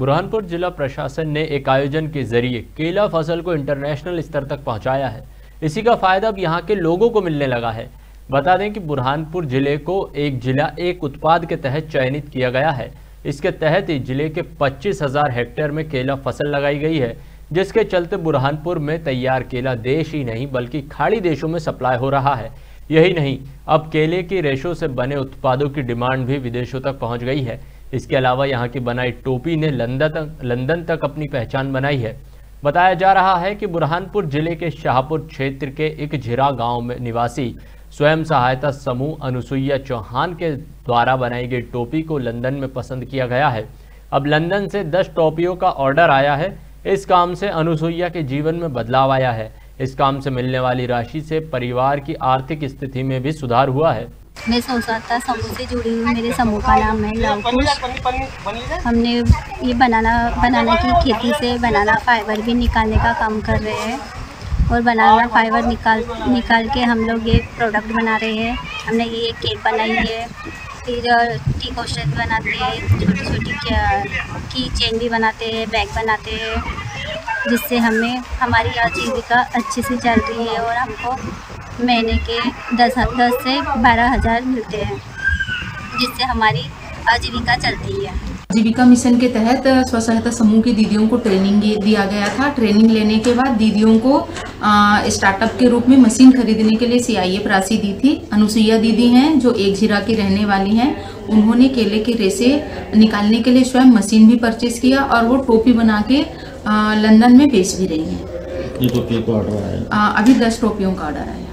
बुरहानपुर जिला प्रशासन ने एक आयोजन के ज़रिए केला फ़सल को इंटरनेशनल स्तर तक पहुँचाया है। इसी का फ़ायदा अब यहाँ के लोगों को मिलने लगा है। बता दें कि बुरहानपुर ज़िले को एक जिला एक उत्पाद के तहत चयनित किया गया है। इसके तहत ही ज़िले के पच्चीस हज़ार हेक्टेयर में केला फ़सल लगाई गई है, जिसके चलते बुरहानपुर में तैयार केला देश ही नहीं, बल्कि खाड़ी देशों में सप्लाई हो रहा है। यही नहीं, अब केले की रेशों से बने उत्पादों की डिमांड भी विदेशों तक पहुँच गई है। इसके अलावा यहाँ की बनाई टोपी ने लंदन तक लंदन तक अपनी पहचान बनाई है। बताया जा रहा है कि बुरहानपुर ज़िले के शाहपुर क्षेत्र के एक झिरा गाँव में निवासी स्वयं सहायता समूह अनुसुईया चौहान के द्वारा बनाई गई टोपी को लंदन में पसंद किया गया है। अब लंदन से 10 टोपियों का ऑर्डर आया है। इस काम से अनुसुईया के जीवन में बदलाव आया है। इस काम से मिलने वाली राशि से परिवार की आर्थिक स्थिति में भी सुधार हुआ है। मैं संस्था समूह से जुड़ी हुई मेरे समूह का नाम है लवकुश हमने ये बनाना बनाना की खेती से बनाना फाइबर भी निकालने का काम कर रहे हैं। और बनाना फाइबर निकाल निकाल के हम लोग ये प्रोडक्ट बना रहे हैं। हमने ये केक बनाई है, फिर टी कोस्टर बनाते हैं छोटी छोटी की चेन भी बनाते हैं बैग बनाते हैं, जिससे हमें, हमारी आजीविका अच्छे से चल रही है और हमको महीने के दस दस से बारह हज़ार मिलते हैं जिससे हमारी आजीविका चलती है। आजीविका मिशन के तहत स्व सहायता समूह की दीदियों को ट्रेनिंग दिया गया था। ट्रेनिंग लेने के बाद दीदियों को स्टार्टअप के रूप में मशीन खरीदने के लिए सीआईएफ राशि दी थी। अनुसुईया दीदी हैं जो एक झीरा की रहने वाली हैं उन्होंने केले के रेसे निकालने के लिए स्वयं मशीन भी परचेज किया और वो टोपी बना के लंदन में बेच भी रही हैं। आया। अभी दस टोपियों का ऑर्डर है